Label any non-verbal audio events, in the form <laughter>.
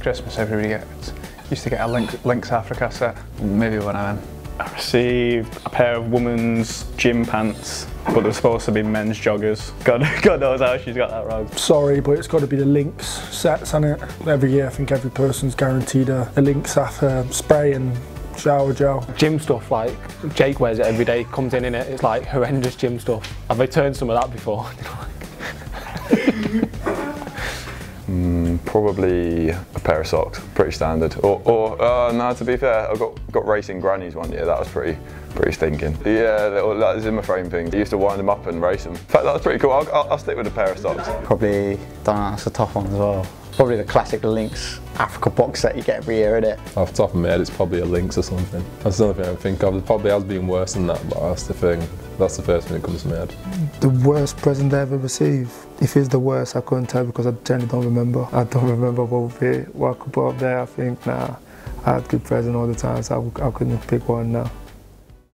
Christmas everybody gets used to get a Lynx, Lynx Africa set maybe when I'm in. I received a pair of women's gym pants, but they're supposed to be men's joggers. God, <laughs> God knows how she's got that wrong. Sorry, but it's got to be the Lynx sets on it. Every year, I think every person's guaranteed a, a Lynx after uh, spray and shower gel. Gym stuff, like Jake wears it every day, comes in in it, it's like horrendous gym stuff. Have I've returned some of that before. <laughs> Probably a pair of socks, pretty standard. Or, or uh, no, to be fair, I got got racing grannies one year. That was pretty pretty stinking. Yeah, little like, Zimmer frame thing. I used to wind them up and race them. In fact, that was pretty cool. I'll, I'll, I'll stick with a pair of socks. Probably, don't know, that's a tough one as well. Probably the classic Lynx Africa box set you get every year, isn't it? Off the top of my head, it's probably a Lynx or something. That's the only thing I can think of. It probably has been worse than that, but that's the thing. That's the first thing that comes to my head. The worst present I ever received. If it's the worst, I couldn't tell because I generally don't remember. I don't <laughs> remember what would be, what I could put up there. I think, nah, I had good present all the time, so I, I couldn't pick one now.